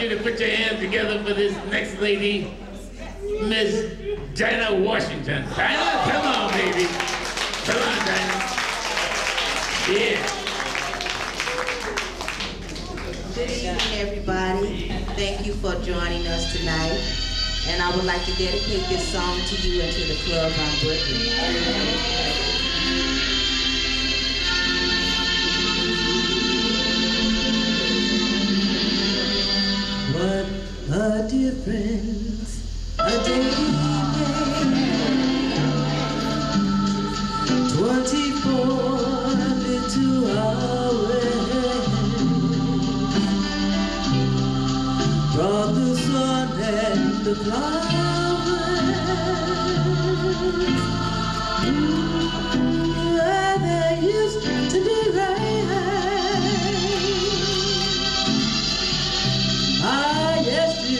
you to put your hands together for this next lady, Miss Dinah Washington. Dinah, come on, baby. Come on, Dinah. Yeah. Good evening, everybody. Thank you for joining us tonight. And I would like to dedicate this song to you and to the Club Rumboogie. A difference a day made. Twenty-four little hours brought the sun and the flowers. Mm, where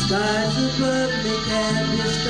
skies above me can be